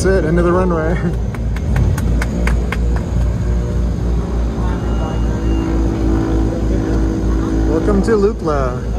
That's it, end of the runway. Welcome to Lupla.